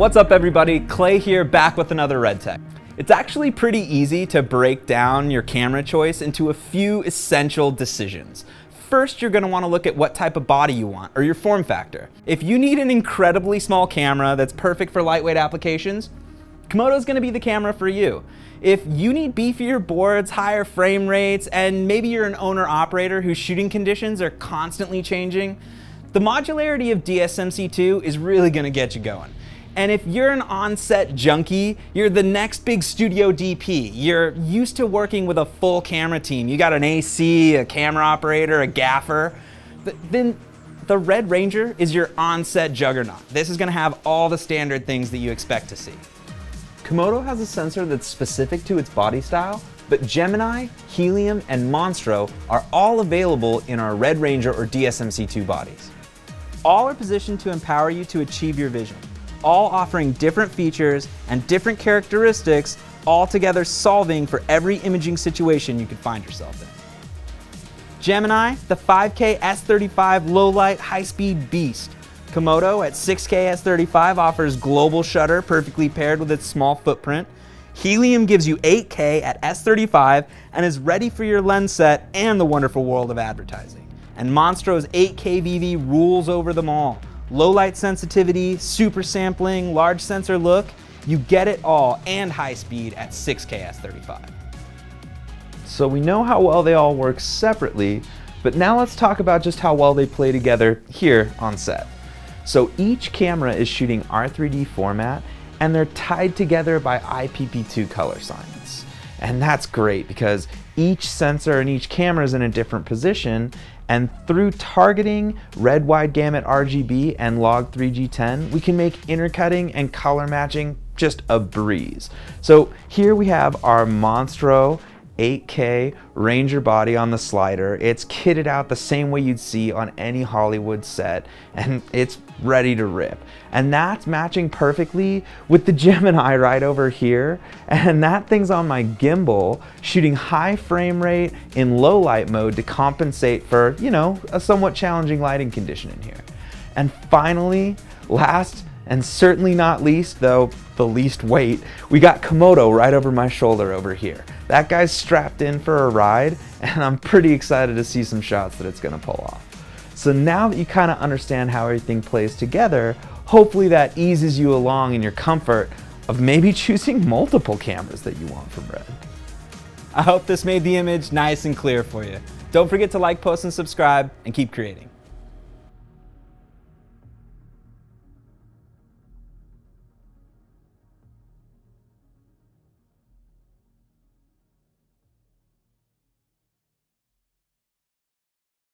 What's up everybody? Clay here back with another Red Tech. It's actually pretty easy to break down your camera choice into a few essential decisions. First, you're gonna wanna look at what type of body you want, or your form factor. If you need an incredibly small camera that's perfect for lightweight applications, Komodo's gonna be the camera for you. If you need beefier boards, higher frame rates, and maybe you're an owner operator whose shooting conditions are constantly changing, the modularity of DSMC2 is really gonna get you going. And if you're an on-set junkie, you're the next big studio DP. You're used to working with a full camera team. You got an AC, a camera operator, a gaffer. Then the Red Ranger is your on-set juggernaut. This is gonna have all the standard things that you expect to see. Komodo has a sensor that's specific to its body style, but Gemini, Helium, and Monstro are all available in our Red Ranger or DSMC2 bodies. All are positioned to empower you to achieve your vision all offering different features and different characteristics, all together solving for every imaging situation you could find yourself in. Gemini, the 5K S35 low-light high-speed beast. Komodo at 6K S35 offers global shutter perfectly paired with its small footprint. Helium gives you 8K at S35 and is ready for your lens set and the wonderful world of advertising. And Monstro's 8K VV rules over them all low light sensitivity, super sampling, large sensor look, you get it all and high speed at 6K S35. So we know how well they all work separately, but now let's talk about just how well they play together here on set. So each camera is shooting R3D format and they're tied together by IPP2 color science. And that's great because each sensor and each camera is in a different position and through targeting red wide gamut RGB and log 3G10, we can make intercutting and color matching just a breeze. So here we have our Monstro 8K Ranger body on the slider. It's kitted out the same way you'd see on any Hollywood set, and it's ready to rip. And that's matching perfectly with the Gemini right over here. And that thing's on my gimbal, shooting high frame rate in low light mode to compensate for, you know, a somewhat challenging lighting condition in here. And finally, last and certainly not least, though the least weight, we got Komodo right over my shoulder over here. That guy's strapped in for a ride, and I'm pretty excited to see some shots that it's gonna pull off. So now that you kind of understand how everything plays together, hopefully that eases you along in your comfort of maybe choosing multiple cameras that you want from Red. I hope this made the image nice and clear for you. Don't forget to like, post, and subscribe, and keep creating.